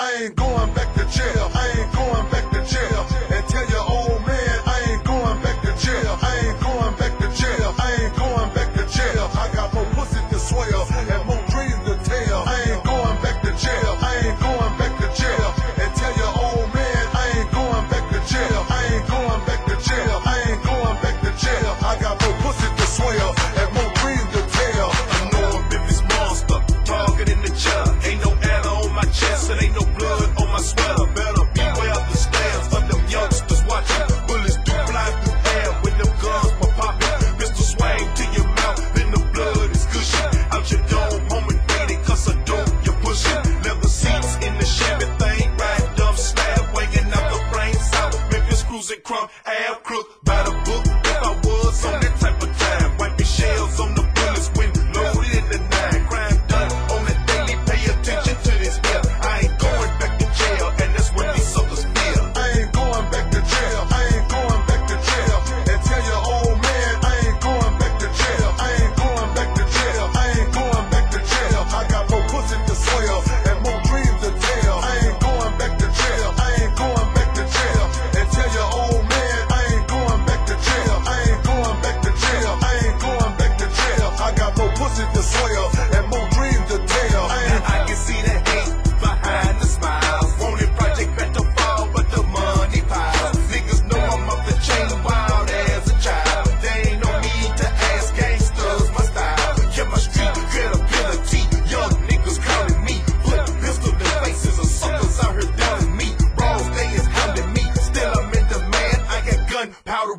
I ain't going back to jail. I ain't going back to jail. And tell your old man I ain't going back to jail. I ain't going back to jail. I ain't going back to jail. I got more pussy to swell and more dreams to tell. I ain't going back to jail. I ain't going back to jail. And tell your old man I ain't going back to jail. I ain't going back to jail. I ain't going back to jail. I got more pussy to swell and more dreams to tell. I know I'm Memphis monster, target in the jail. Ain't no adder on my chest, it ain't no Music crumb, ab crook, by the book. If I was, I'm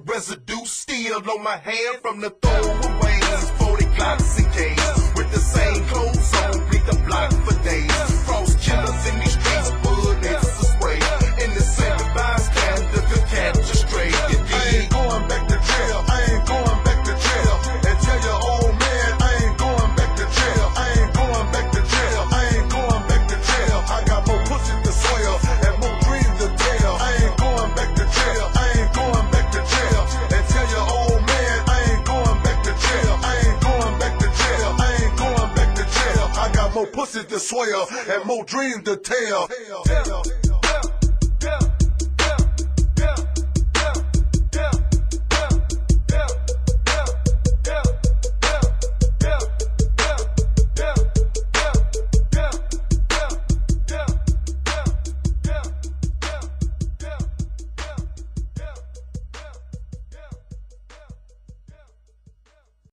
residue still on my hair from the throwaways. More pussies to swear and more dreams to tell. tell, tell.